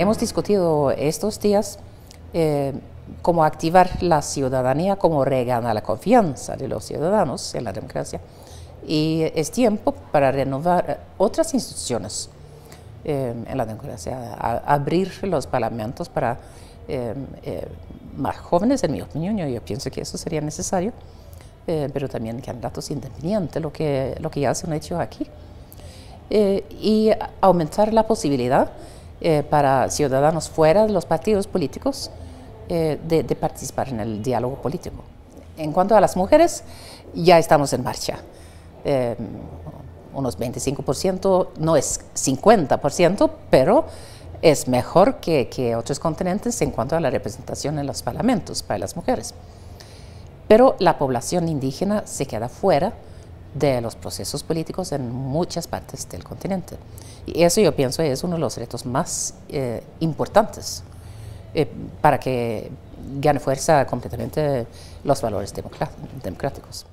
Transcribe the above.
hemos discutido estos días eh, cómo activar la ciudadanía, cómo reganar la confianza de los ciudadanos en la democracia. Y es tiempo para renovar otras instituciones eh, en la democracia, abrir los parlamentos para eh, más jóvenes, en mi opinión, yo, yo, pienso que eso sería necesario, pero también candidatos independientes, lo que, lo que ya se han hecho aquí. y aumentar la posibilidad eh, para ciudadanos fuera de los partidos políticos eh, de, participar en el diálogo político. En cuanto a las mujeres, ya estamos en marcha. Eh, unos 25%, no es 50%, pero es mejor que, que otros continentes en cuanto a la representación en los parlamentos para las mujeres. Pero la población indígena se queda fuera de los procesos políticos en muchas partes del continente. Y eso yo pienso es uno de los retos más eh, importantes eh, para que gane fuerza completamente los valores democráticos.